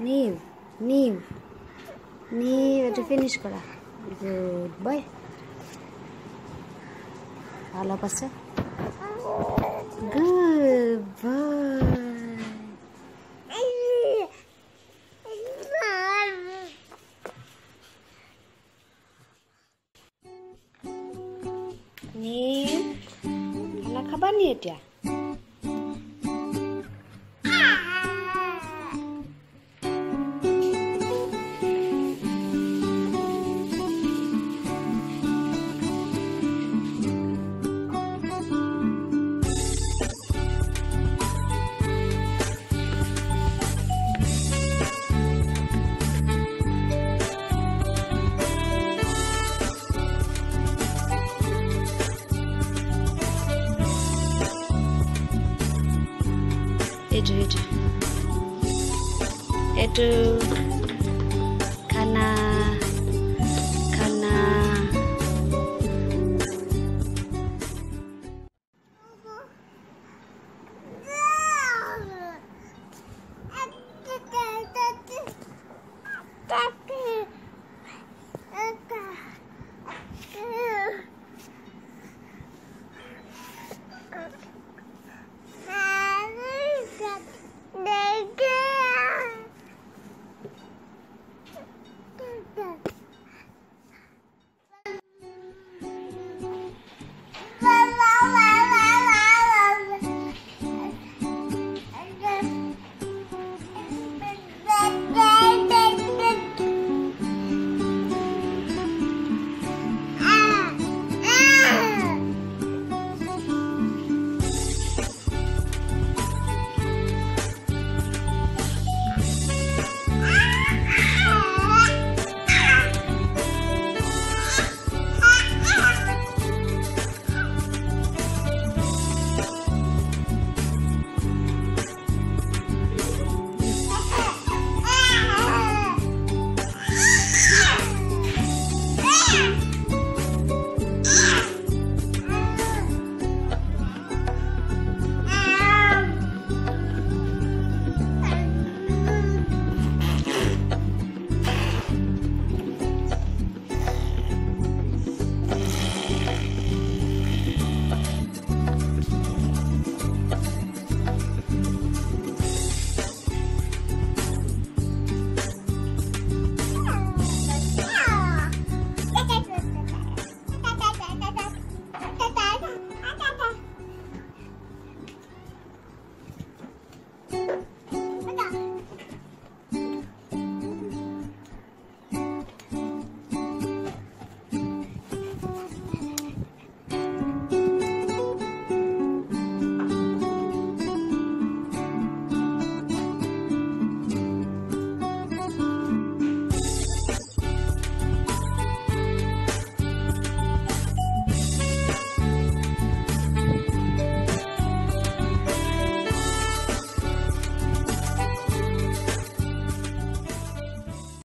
Nim, Nim, Nim, itu finish kalah. Good boy. Halo pasca. Good boy. Niv, anak kapan ya dia? itu karena